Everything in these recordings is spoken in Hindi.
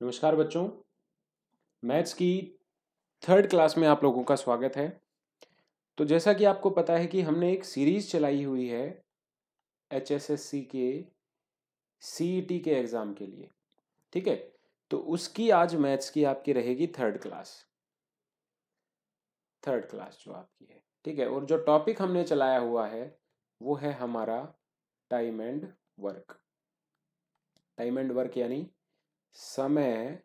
नमस्कार बच्चों। मैथ्स की थर्ड क्लास में आप लोगों का स्वागत है। तो जैसा कि आपको पता है कि हमने एक सीरीज़ चलाई हुई है एच एस एस सी के सी ई टी के एग्ज़ाम के लिए, ठीक है? तो उसकी आज मैथ्स की आपकी रहेगी थर्ड क्लास। थर्ड क्लास जो आपकी है, ठीक है? और जो टॉपिक हमने चलाया हुआ है, वो है हमारा time and work. Time and work यानी समय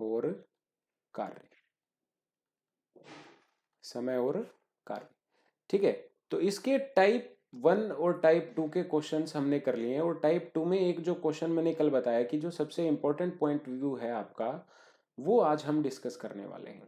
और कार्य। समय और कार्य। ठीक है तो इसके टाइप वन और टाइप टू के क्वेश्चंस हमने कर लिए हैं और टाइप टू में एक जो क्वेश्चन मैंने कल बताया कि जो सबसे इंपॉर्टेंट पॉइंट व्यू है आपका, वो आज हम डिस्कस करने वाले हैं।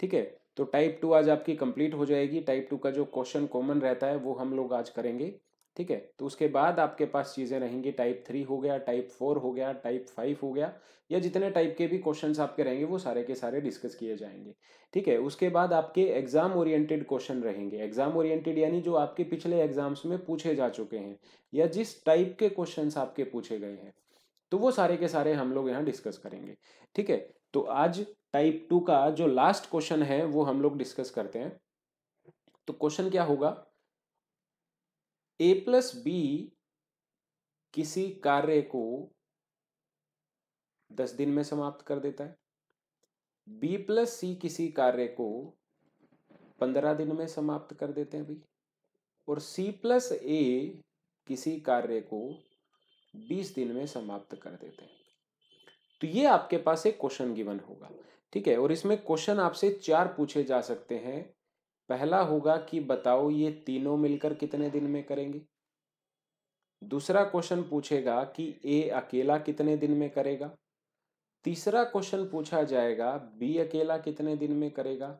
ठीक है तो टाइप टू आज आपकी कंप्लीट हो जाएगी। टाइप टू का जो क्वेश्चन कॉमन रहता है, वो हम लोग आज करेंगे। ठीक है? तो उसके बाद आपके पास चीज़ें रहेंगी। टाइप थ्री हो गया टाइप फोर हो गया टाइप फाइव हो गया, या जितने टाइप के भी क्वेश्चन आपके रहेंगे, वो सारे के सारे डिस्कस किए जाएँगे। ठीक है? उसके बाद आपके एग्ज़ाम ओरिएंटेड क्वेश्चन रहेंगे। एग्ज़ाम ओरिएंटेड यानी जो आपके पिछले एग्ज़ाम्स में पूछे जा चुके हैं, या जिस टाइप के क्वेश्चन आपके पूछे गए हैं तो वो सारे के सारे हम लोग यहाँ डिस्कस करेंगे। ठीक है? तो आज टाइप टू का जो लास्ट क्वेश्चन है, वो हम लोग डिस्कस करते हैं। तो क्वेश्चन क्या होगा? ए प्लस बी किसी कार्य को दस दिन में समाप्त कर देता है। बी प्लस सी किसी कार्य को पंद्रह दिन में समाप्त कर देते हैं भाई और सी प्लस ए किसी कार्य को बीस दिन में समाप्त कर देते हैं। तो ये आपके पास एक क्वेश्चन गिवन होगा, ठीक है? और इसमें क्वेश्चन आपसे चार पूछे जा सकते हैं। पहला होगा कि बताओ ये तीनों मिलकर कितने दिन में करेंगे? दूसरा क्वेश्चन पूछेगा कि ए अकेला कितने दिन में करेगा? तीसरा क्वेश्चन पूछा जाएगा बी अकेला कितने दिन में करेगा?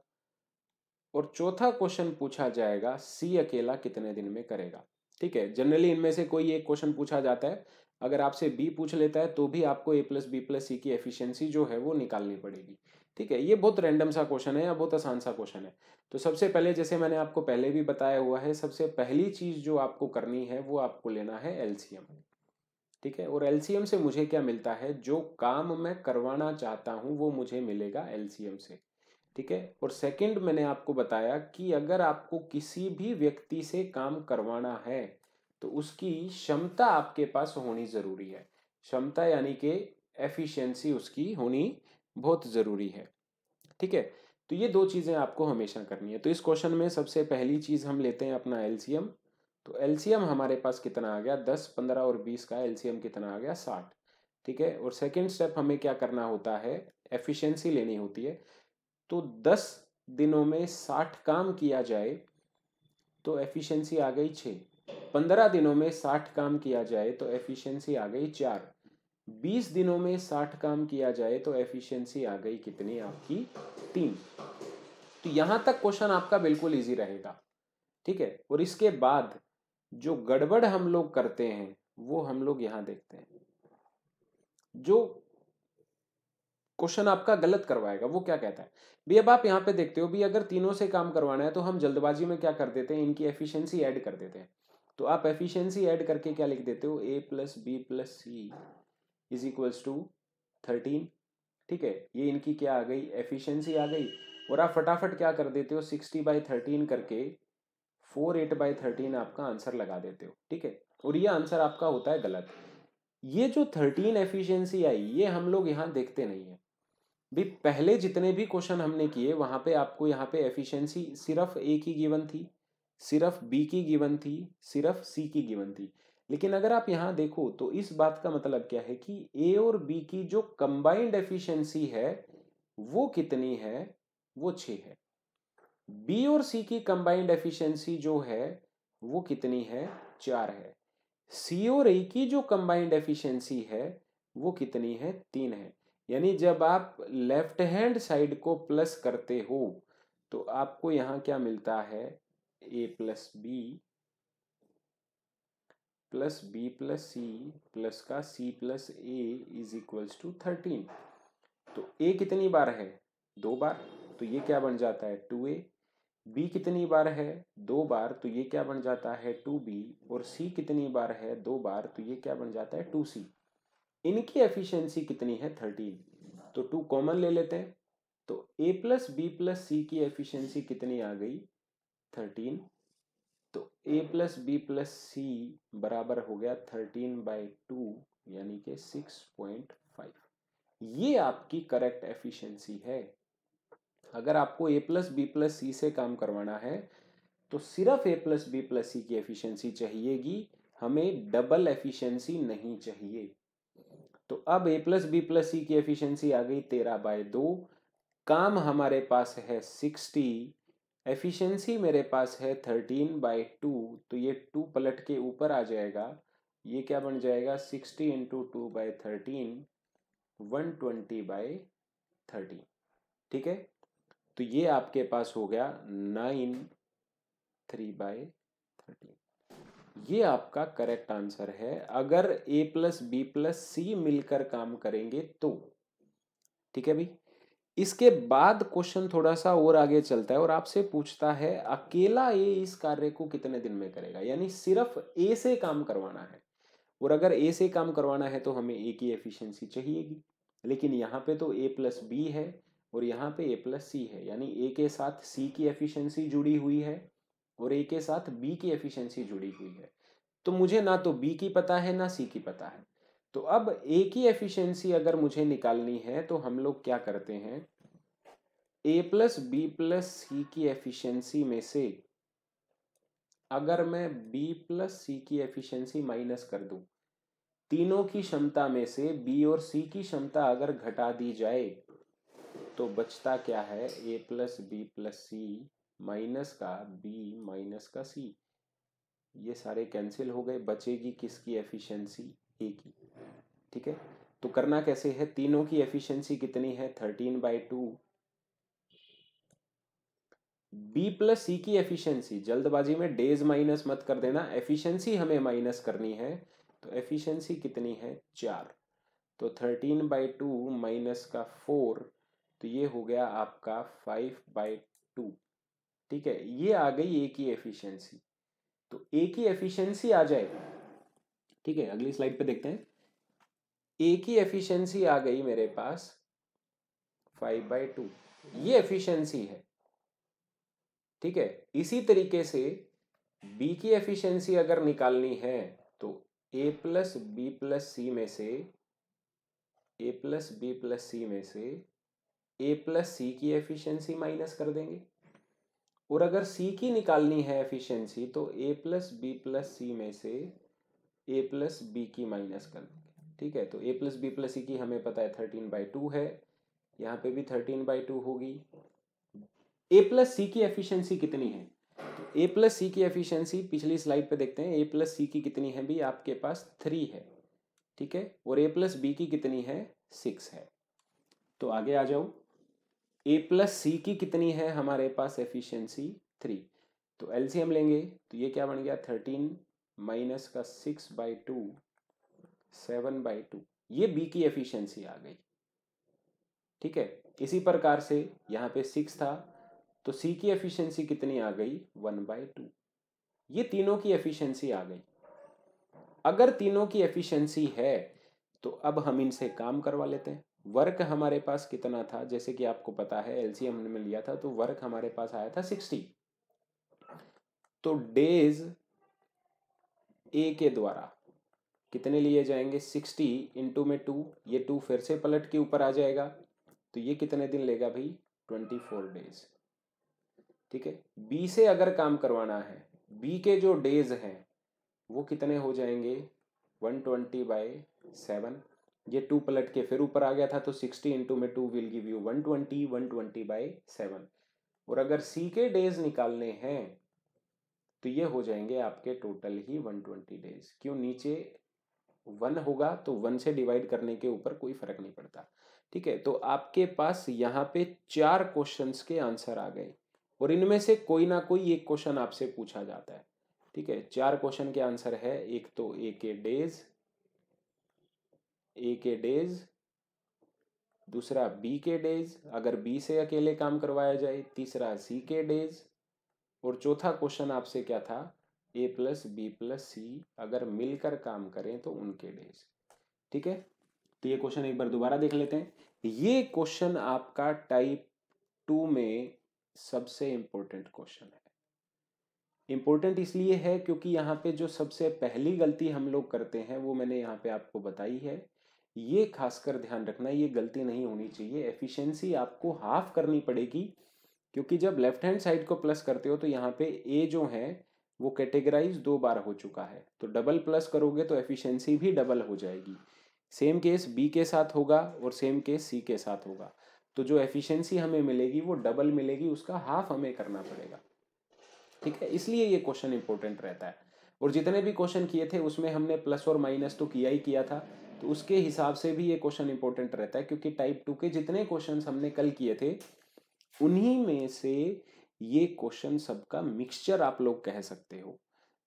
और चौथा क्वेश्चन पूछा जाएगा सी अकेला कितने दिन में करेगा? ठीक है जनरली इनमें से कोई एक क्वेश्चन पूछा जाता है। अगर आपसे बी पूछ लेता है तो भी आपको A plus B plus C की एफिशिएंसी जो है वो निकालनी पड़ेगी। ठीक है, ये बहुत रैंडम सा क्वेश्चन है या बहुत आसान सा क्वेश्चन है। तो सबसे पहले जैसे मैंने आपको पहले भी बताया हुआ है, सबसे पहली चीज़ जो आपको करनी है, वो आपको लेना है एलसीएम ठीक है? और एलसीएम से मुझे क्या मिलता है? जो काम मैं करवाना चाहता हूँ, वो मुझे मिलेगा एलसीएम से। ठीक है? और सेकंड मैंने आपको बताया कि अगर आपको किसी भी व्यक्ति से काम करवाना है तो उसकी क्षमता आपके पास होनी ज़रूरी है। क्षमता यानी कि एफिशिएंसी उसकी होनी बहुत ज़रूरी है। ठीक है? तो ये दो चीज़ें आपको हमेशा करनी है। तो इस क्वेश्चन में सबसे पहली चीज़ हम लेते हैं अपना एलसीएम। तो एलसीएम हमारे पास कितना आ गया? दस, पंद्रह और बीस का एलसीएम कितना आ गया? साठ। ठीक है? और सेकेंड स्टेप हमें क्या करना होता है? एफिशिएंसी लेनी होती है। तो दस दिनों में साठ काम किया जाए तो एफिशिएंसी आ गई छः पंद्रह दिनों में साठ काम किया जाए तो एफिशिएंसी आ गई चार। बीस दिनों में साठ काम किया जाए तो एफिशिएंसी आ गई कितनी आपकी? तीन। तो यहाँ तक क्वेश्चन आपका बिल्कुल इजी रहेगा। ठीक है? और इसके बाद जो गड़बड़ हम लोग करते हैं, वो हम लोग यहाँ देखते हैं। जो क्वेश्चन आपका गलत करवाएगा, वो क्या कहता है? भी अब आप यहाँ पे देखते हो भी अगर तीनों से काम करवाना है तो हम जल्दबाजी में क्या कर देते हैं? इनकी एफिशिएंसी ऐड कर देते हैं। तो आप एफिशिएंसी ऐड करके क्या लिख देते हो? A plus B plus C is equals to thirteen ठीक है? ये इनकी क्या आ गई? एफिशिएंसी आ गई। और आप फटाफट क्या कर देते हो? सिक्सटी बाई थर्टीन करके फोर एट बाई थर्टीन आपका आंसर लगा देते हो। ठीक है? और ये आंसर आपका होता है गलत। ये जो थर्टीन एफिशिएंसी आई, ये हम लोग यहाँ देखते नहीं है। भी पहले जितने भी क्वेश्चन हमने किए, वहाँ पे आपको यहाँ पे एफिशिएंसी सिर्फ़ ए की गिवन थी, सिर्फ़ बी की गिवन थी, सिर्फ़ सी की गिवन थी। लेकिन अगर आप यहाँ देखो तो इस बात का मतलब क्या है कि ए और बी की जो कंबाइंड एफिशिएंसी है, वो कितनी है? वो छ है। बी और सी की कंबाइंड एफिशिएंसी जो है, वो कितनी है? चार है। सी और ए की जो कंबाइंड एफिशिएंसी है, वो कितनी है? तीन है। यानी जब आप लेफ़्ट हैंड साइड को प्लस करते हो तो आपको यहाँ क्या मिलता है? A plus B plus B plus C plus का C plus A is equals to thirteen तो ए कितनी बार है? दो बार। तो ये क्या बन जाता है? टू ए बी कितनी बार है? दो बार। तो ये क्या बन जाता है? टू बी और सी कितनी बार है? दो बार। तो ये क्या बन जाता है? टू सी इनकी एफिशिएंसी कितनी है? थर्टीन तो टू कॉमन ले लेते हैं। तो A plus B plus C की एफिशिएंसी कितनी आ गई? थर्टीन तो A plus B plus C बराबर हो गया थर्टीन बाई टू यानी कि सिक्स पॉइंट फाइव ये आपकी करेक्ट एफिशिएंसी है। अगर आपको A plus B plus C से काम करवाना है तो सिर्फ़ A plus B plus C की एफिशिएंसी चाहिएगी। हमें डबल एफिशिएंसी नहीं चाहिए। तो अब A plus B plus C की एफिशिएंसी आ गई तेरह बाय दो। काम हमारे पास है सिक्सटी एफिशिएंसी मेरे पास है थर्टीन बाई टू तो ये टू पलट के ऊपर आ जाएगा। ये क्या बन जाएगा? Sixty into two by thirteen, one twenty by thirteen. ठीक है? तो ये आपके पास हो गया नाइन थ्री बाय थर्टीन। ये आपका करेक्ट आंसर है। अगर A plus B plus C मिलकर काम करेंगे तो। ठीक है भाई इसके बाद क्वेश्चन थोड़ा सा और आगे चलता है और आपसे पूछता है, अकेला ए इस कार्य को कितने दिन में करेगा? यानी सिर्फ़ ए से काम करवाना है। और अगर ए से काम करवाना है तो हमें ए की एफिशिएंसी चाहिएगी। लेकिन यहाँ पे तो ए प्लस बी है और यहाँ पे ए प्लस सी है। यानी ए के साथ सी की एफिशिएंसी जुड़ी हुई है और ए के साथ बी की एफिशिएंसी जुड़ी हुई है। तो मुझे ना तो बी की पता है, ना सी की पता है। तो अब ए की एफिशिएंसी अगर मुझे निकालनी है तो हम लोग क्या करते हैं? A plus B plus C की एफिशिएंसी में से अगर मैं बी प्लस सी की एफिशिएंसी माइनस कर दूँ, तीनों की क्षमता में से बी और सी की क्षमता अगर घटा दी जाए तो बचता क्या है? A plus B plus C minus का बी माइनस का सी ये सारे कैंसिल हो गए, बचेगी किसकी एफिशिएंसी ए की ठीक है? तो करना कैसे है? तीनों की एफिशिएंसी कितनी है? Thirteen by two B plus C की एफिशिएंसी जल्दबाजी में डेज़ माइनस मत कर देना। एफिशिएंसी हमें माइनस करनी है तो एफिशिएंसी कितनी है? चार। तो थर्टीन बाई टू माइनस का फोर तो ये हो गया आपका फाइव बाई टू ठीक है? ये आ गई ए की एफिशिएंसी तो ए की एफिशिएंसी आ जाए ठीक है, अगली स्लाइड पे देखते हैं। ए की एफिशिएंसी आ गई मेरे पास फाइव बाई टू ये एफिशिएंसी है। ठीक है, इसी तरीके से बी की एफिशिएंसी अगर निकालनी है तो A plus B plus C में से A plus B plus C में से ए प्लस सी की एफिशिएंसी माइनस कर देंगे। और अगर सी की निकालनी है एफिशिएंसी तो A plus B plus C में से ए प्लस बी की माइनस कर देंगे। ठीक है? तो A plus B plus C की हमें पता है थर्टीन बाई टू है। यहाँ पे भी थर्टीन बाई टू होगी। ए प्लस सी की एफिशिएंसी कितनी है? तो ए प्लस सी की एफिशिएंसी पिछली स्लाइड पे देखते हैं ए प्लस सी की कितनी है भी आपके पास थ्री है। ठीक है? और ए प्लस बी की कितनी है? सिक्स है। तो आगे आ जाओ। ए प्लस सी की कितनी है हमारे पास एफिशिएंसी थ्री तो एलसीएम लेंगे तो ये क्या बन गया? थर्टीन माइनस का six by two seven by two ये बी की एफिशिएंसी आ गई। ठीक है? इसी प्रकार से यहाँ पे सिक्स था तो सी की एफिशिएंसी कितनी आ गई? वन बाई टू ये तीनों की एफिशिएंसी आ गई। अगर तीनों की एफिशिएंसी है तो अब हम इनसे काम करवा लेते हैं। वर्क हमारे पास कितना था? जैसे कि आपको पता है एलसीएम में लिया था तो वर्क हमारे पास आया था सिक्सटी तो डेज़ ए के द्वारा। कितने लिए जाएँगे? सिक्सटी इंटू में टू ये टू फिर से पलट के ऊपर आ जाएगा। तो ये कितने दिन लेगा भाई? ट्वेंटी फोर डेज़ ठीक है? बी से अगर काम करवाना है बी के जो डेज़ हैं, वो कितने हो जाएँगे? वन ट्वेंटी बाई सेवन ये टू पलट के फिर ऊपर आ गया था तो सिक्सटी इंटू में two will give you one twenty one twenty by seven और अगर सी के डेज़ निकालने हैं तो ये हो जाएँगे आपके टोटल ही वन ट्वेंटी डेज़ क्यों? नीचे वन होगा तो वन से डिवाइड करने के ऊपर कोई फ़र्क नहीं पड़ता। ठीक है? तो आपके पास यहाँ पे चार क्वेश्चंस के आंसर आ गए। और इनमें से कोई ना कोई एक क्वेश्चन आपसे पूछा जाता है। ठीक है? चार क्वेश्चन के आंसर है। एक तो ए के डेज़ ए के डेज़ दूसरा बी के डेज़ अगर बी से अकेले काम करवाया जाए, तीसरा सी के डेज़ और चौथा क्वेश्चन आपसे क्या था? A plus B plus C अगर मिलकर काम करें तो उनके डेज़ ठीक है? तो ये क्वेश्चन एक बार दोबारा देख लेते हैं। ये क्वेश्चन आपका टाइप टू में सबसे इंपॉर्टेंट क्वेश्चन है। इंपॉर्टेंट इसलिए है क्योंकि यहाँ पे जो सबसे पहली गलती हम लोग करते हैं, वो मैंने यहाँ पे आपको बताई है। ये खासकर ध्यान रखना, ये गलती नहीं होनी चाहिए। एफिशिएंसी आपको हाफ़ करनी पड़ेगी। क्योंकि जब लेफ़्ट हैंड साइड को प्लस करते हो तो यहाँ पे ए जो है, वो कैटेगराइज दो बार हो चुका है। तो डबल प्लस करोगे तो एफिशिएंसी भी डबल हो जाएगी। सेम केस बी के साथ होगा और सेम केस सी के साथ होगा। तो जो एफिशिएंसी हमें मिलेगी, वो डबल मिलेगी, उसका हाफ़ हमें करना पड़ेगा। ठीक है? इसलिए ये क्वेश्चन इंपॉर्टेंट रहता है। और जितने भी क्वेश्चन किए थे, उसमें हमने प्लस और माइनस तो किया ही किया था। तो उसके हिसाब से भी ये क्वेश्चन इंपॉर्टेंट रहता है, क्योंकि टाइप टू के जितने क्वेश्चन हमने कल किए थे उन्हीं में से ये क्वेश्चन सबका मिक्सचर आप लोग कह सकते हो।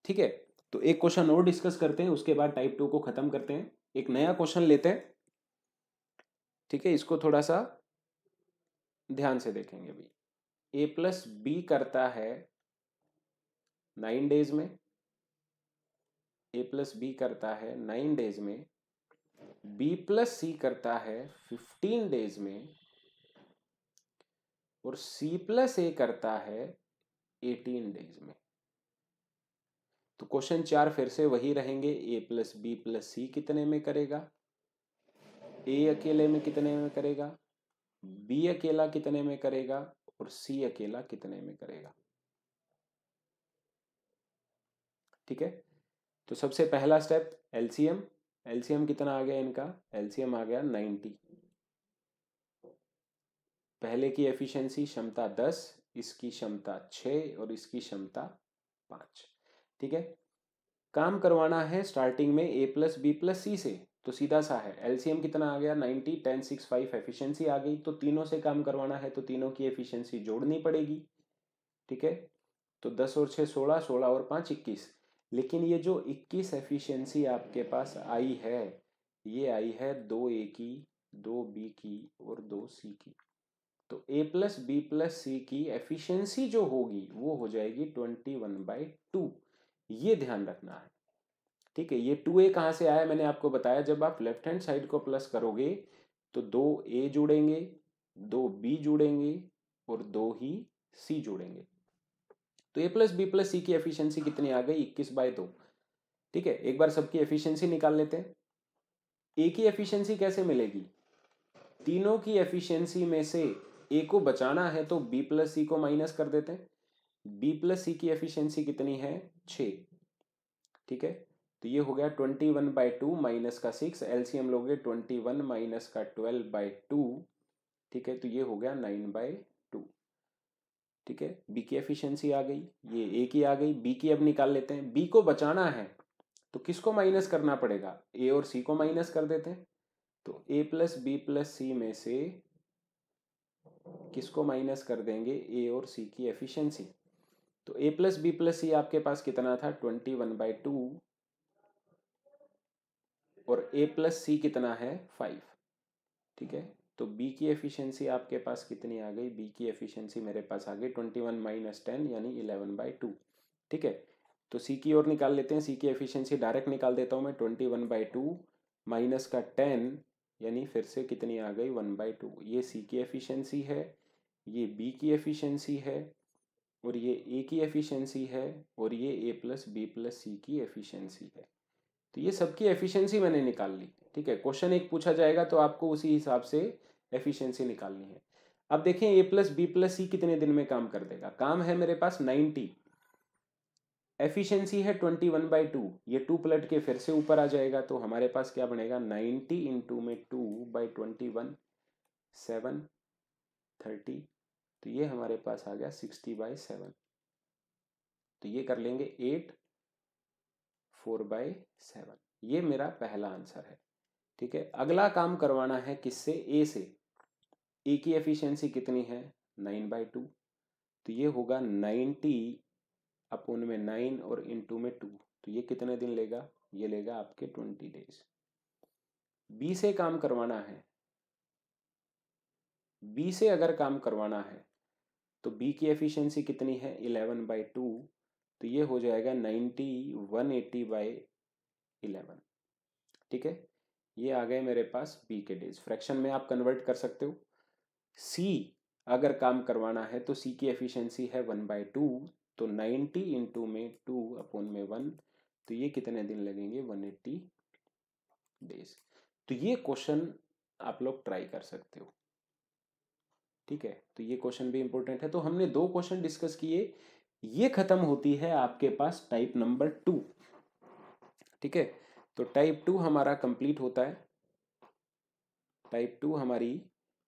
ठीक है? तो एक क्वेश्चन और डिस्कस करते हैं, उसके बाद टाइप टू को खत्म करते हैं। एक नया क्वेश्चन लेते हैं। ठीक है? इसको थोड़ा सा ध्यान से देखेंगे अभी। ए प्लस बी करता है नाइन डेज़ में। ए प्लस बी करता है नाइन डेज़ में। बी प्लस सी करता है फिफ्टीन डेज़ में। और सी प्लस ए करता है एटीन डेज़ में। तो क्वेश्चन चार फिर से वही रहेंगे A plus B plus C कितने में करेगा? ए अकेले में कितने में करेगा? बी अकेला कितने में करेगा? और सी अकेला कितने में करेगा? ठीक है? तो सबसे पहला स्टेप एलसीएम एलसीएम कितना आ गया इनका? एलसीएम आ गया पहले की एफिशिएंसी क्षमता दस, इसकी क्षमता छ और इसकी क्षमता पाँच। ठीक है? काम करवाना है स्टार्टिंग में A plus B plus C से। तो सीधा सा है। एलसीएम कितना आ गया? Ninety, ten, six, five efficiency आ गई। तो तीनों से काम करवाना है तो तीनों की एफिशिएंसी जोड़नी पड़ेगी। ठीक है? तो दस और छः सोलह सोलह और पाँच, इक्कीस। लेकिन ये जो इक्कीस एफिशिएंसी आपके पास आई है, ये आई है दो ए की, दो बी की और दो सी की। तो A plus B plus C की एफिशिएंसी जो होगी, वो हो जाएगी ट्वेंटी वन बाई टू ये ध्यान रखना है। ठीक है, ये टू ए कहाँ से आया मैंने आपको बताया, जब आप लेफ़्ट हैंड साइड को प्लस करोगे तो दो ए जुड़ेंगे, दो बी जुड़ेंगे और दो ही सी जुड़ेंगे। तो A plus B plus C की एफिशिएंसी कितनी आ गई? इक्कीस बाय दो ठीक है, एक बार सबकी एफिशिएंसी निकाल लेते हैं। ए की एफिशिएंसी कैसे मिलेगी? तीनों की एफिशिएंसी में से ए को बचाना है तो बी प्लस सी को माइनस कर देते हैं। बी प्लस सी की एफिशिएंसी कितनी है? छ ठीक है? तो ये हो गया twenty one by two minus का सिक्स एलसीएम लोगे ट्वेंटी वन माइनस का ट्वेल्व बाई टू ठीक है? तो ये हो गया नाइन बाई टू ठीक है? बी की एफिशिएंसी आ गई, ये ए की आ गई बी की अब निकाल लेते हैं। बी को बचाना है तो किसको माइनस करना पड़ेगा? ए और सी को माइनस कर देते हैं। तो A plus B plus C में से किसको माइनस कर देंगे? ए और सी की एफिशिएंसी तो A plus B plus C आपके पास कितना था? ट्वेंटी वन बाई टू और ए प्लस सी कितना है? फाइव ठीक है? तो बी की एफिशिएंसी आपके पास कितनी आ गई? बी की एफिशिएंसी मेरे पास आ गई ट्वेंटी वन माइनस टेन यानी इलेवन बाई टू ठीक है? तो सी की ओर निकाल लेते हैं। सी की एफिशिएंसी डायरेक्ट निकाल देता हूँ मैं। Twenty one by two minus का टेन यानी फिर से कितनी आ गई? One by two. ये सी की एफिशिएंसी है, ये बी की एफिशिएंसी है, और ये ए की एफिशिएंसी है, और ये A plus B plus C की एफिशिएंसी है। तो ये सबकी एफिशिएंसी मैंने निकाल ली, ठीक है? क्वेश्चन एक पूछा जाएगा तो आपको उसी हिसाब से एफिशिएंसी निकालनी है। अब देखें A plus B plus C कितने दिन में काम कर देगा? काम है मेरे पास नाइन्टी एफिशिएंसी है ट्वेंटी वन बाई टू ये टू पलट के फिर से ऊपर आ जाएगा तो हमारे पास क्या बनेगा? नाइन्टी इन टू में two by twenty one seven thirty तो ये हमारे पास आ गया सिक्सटी बाई सेवन तो ये कर लेंगे एट फोर बाई सेवन ये मेरा पहला आंसर है। ठीक है? अगला काम करवाना है किससे? ए से। ए की एफिशिएंसी कितनी है? नाइन बाई टू तो ये होगा नाइन्टी अपोन में नाइन और इंटू में टू तो ये कितने दिन लेगा? ये लेगा आपके ट्वेंटी डेज़ बी से काम करवाना है। बी से अगर काम करवाना है तो बी की एफिशिएंसी कितनी है? इलेवन बाई टू तो ये हो जाएगा ninety one eighty by eleven ठीक है? ये आ गए मेरे पास बी के डेज़ फ्रैक्शन में आप कन्वर्ट कर सकते हो। सी अगर काम करवाना है तो सी की एफिशिएंसी है वन बाई टू तो नाइन्टी इंटू में टू अपॉन में वन तो ये कितने दिन लगेंगे? One eighty days. तो ये क्वेश्चन आप लोग ट्राई कर सकते हो। ठीक है? तो ये क्वेश्चन भी इंपॉर्टेंट है। तो हमने दो क्वेश्चन डिस्कस किए। ये खत्म होती है आपके पास टाइप नंबर टू। ठीक है? तो टाइप टू हमारा कंप्लीट होता है। टाइप टू हमारी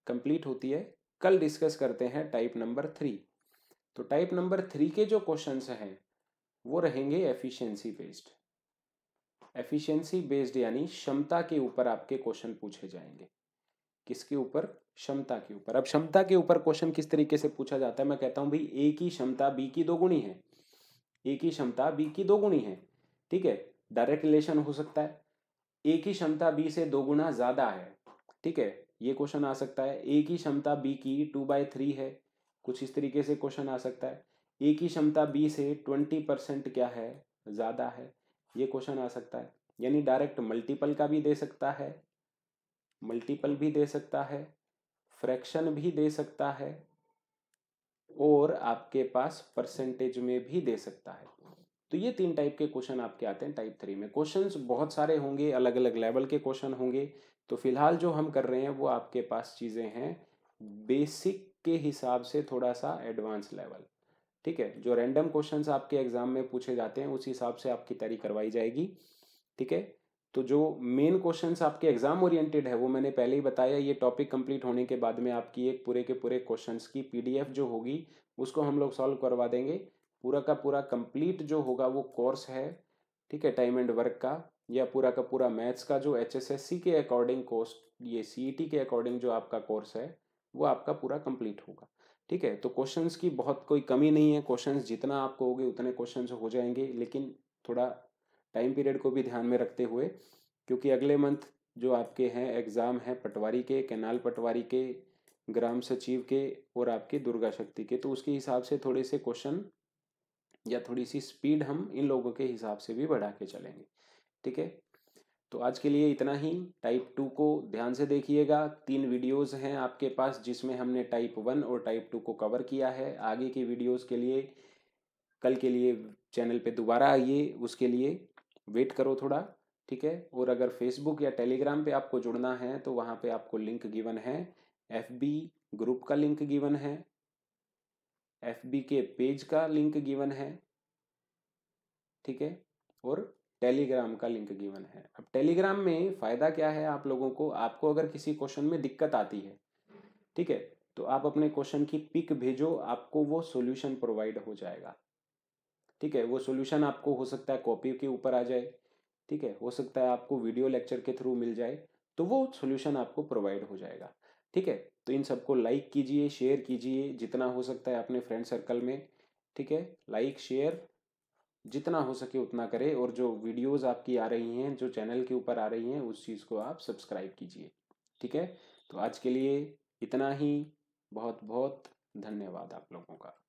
कंप्लीट होती है। कल डिस्कस करते हैं टाइप नंबर थ्री। तो टाइप नंबर थ्री के जो क्वेश्चंस हैं, वो रहेंगे एफिशिएंसी बेस्ड एफिशिएंसी बेस्ड यानी क्षमता के ऊपर आपके क्वेश्चन पूछे जाएँगे। किसके ऊपर? क्षमता के ऊपर। अब क्षमता के ऊपर क्वेश्चन किस तरीके से पूछा जाता है? मैं कहता हूँ, भाई ए की क्षमता बी की दो गुणी है। ए की क्षमता बी की दो गुणी है। ठीक है? डायरेक्ट रिलेशन हो सकता है। ए की क्षमता बी से दो गुना ज़्यादा है। ठीक है? ये क्वेश्चन आ सकता है। ए की क्षमता बी की टू बाई थ्री है। कुछ इस तरीके से क्वेश्चन आ सकता है। ए की क्षमता बी से ट्वेंटी परसेंट क्या है? ज़्यादा है। ये क्वेश्चन आ सकता है। यानी डायरेक्ट मल्टीपल का भी दे सकता है मल्टीपल भी दे सकता है फ्रैक्शन भी दे सकता है और आपके पास परसेंटेज में भी दे सकता है। तो ये तीन टाइप के क्वेश्चन आपके आते हैं टाइप थ्री में। क्वेश्चंस बहुत सारे होंगे अलग अलग लेवल के क्वेश्चन होंगे। तो फ़िलहाल जो हम कर रहे हैं, वो आपके पास चीज़ें हैं। बेसिक के हिसाब से थोड़ा सा एडवांस लेवल ठीक है? जो रैंडम क्वेश्चंस आपके एग्ज़ाम में पूछे जाते हैं, उस हिसाब से आपकी तैयारी करवाई जाएगी, ठीक है? तो जो मेन क्वेश्चंस आपके एग्ज़ाम ओरिएंटेड है, वो मैंने पहले ही बताया, ये टॉपिक कंप्लीट होने के बाद में आपकी एक पूरे के पूरे क्वेश्चंस की पीडीएफ जो होगी, उसको हम लोग सॉल्व करवा देंगे। पूरा का पूरा कंप्लीट जो होगा, वो कोर्स है, ठीक है? टाइम एंड वर्क का, या पूरा का पूरा मैथ्स का, जो एचएसएससी के अकॉर्डिंग कोर्स ये सी e के अकॉर्डिंग जो आपका कोर्स है वो आपका पूरा कंप्लीट होगा। ठीक है? तो क्वेश्चंस की बहुत कोई कमी नहीं है। क्वेश्चंस जितना आपको होगे उतने क्वेश्चंस हो जाएँगे। लेकिन थोड़ा टाइम पीरियड को भी ध्यान में रखते हुए, क्योंकि अगले मंथ जो आपके हैं एग्ज़ाम है पटवारी के, कैनाल पटवारी के, ग्राम सचिव के और आपके दुर्गा शक्ति के तो उसके हिसाब से थोड़े से क्वेश्चन या थोड़ी सी स्पीड हम इन लोगों के हिसाब से भी बढ़ा के चलेंगे। ठीक है? तो आज के लिए इतना ही। टाइप टू को ध्यान से देखिएगा। तीन वीडियोस हैं आपके पास जिसमें हमने टाइप वन और टाइप टू को कवर किया है। आगे की वीडियोस के लिए, कल के लिए चैनल पे दोबारा आइए, उसके लिए वेट करो थोड़ा, ठीक है? और अगर फेसबुक या टेलीग्राम पे आपको जुड़ना है तो वहाँ पे आपको लिंक गिवन है। FB ग्रुप का लिंक गिवन है। FB के पेज का लिंक गिवन है। ठीक है? और टेलीग्राम का लिंक गिवन है। अब टेलीग्राम में फ़ायदा क्या है आप लोगों को? आपको अगर किसी क्वेश्चन में दिक्कत आती है, ठीक है? तो आप अपने क्वेश्चन की पिक भेजो, आपको वो सॉल्यूशन प्रोवाइड हो जाएगा। ठीक है? वो सॉल्यूशन आपको हो सकता है कॉपी के ऊपर आ जाए, ठीक है? हो सकता है आपको वीडियो लेक्चर के थ्रू मिल जाए तो वो सॉल्यूशन आपको प्रोवाइड हो जाएगा। ठीक है? तो इन सबको लाइक कीजिए, शेयर कीजिए, जितना हो सकता है अपने फ्रेंड सर्कल में, ठीक है? लाइक, शेयर जितना हो सके उतना करें और जो वीडियोस आपकी आ रही हैं, जो चैनल के ऊपर आ रही हैं, उस चीज़ को आप सब्सक्राइब कीजिए। ठीक है? तो आज के लिए इतना ही। बहुत बहुत धन्यवाद आप लोगों का।